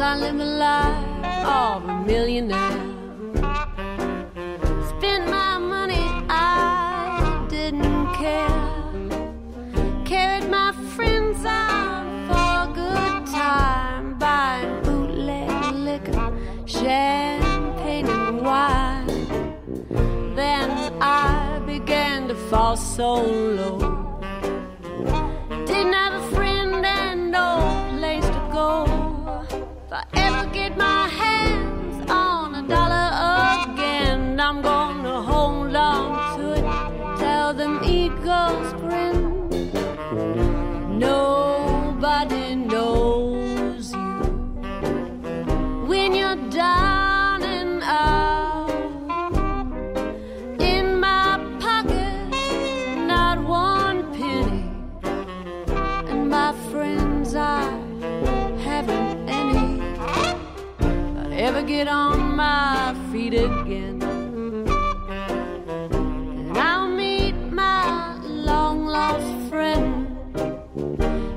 I live the life of a millionaire. Spent my money, I didn't care. Carried my friends out for a good time, buying bootleg liquor, champagne and wine. Then I began to fall so low. Get my hands on a dollar again, I'm gonna hold on to it. Tell them eagles get on my feet again, and I'll meet my long lost friend.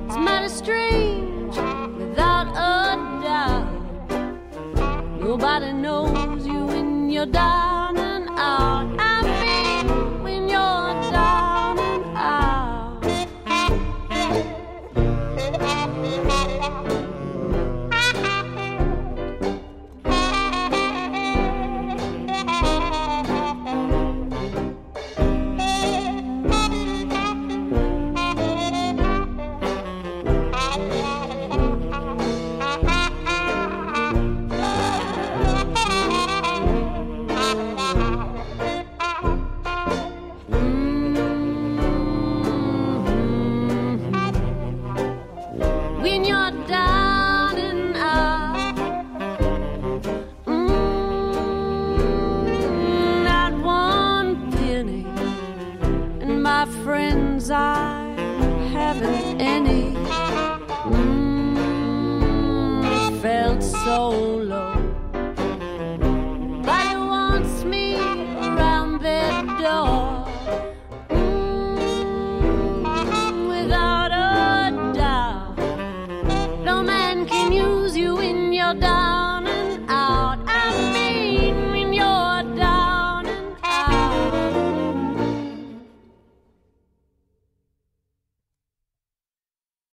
It's mighty strange, without a doubt. Nobody knows you when you're down friends, I haven't any. Mm, felt so low. Nobody wants me around their door. Mm, without a doubt. No man can use you when you're down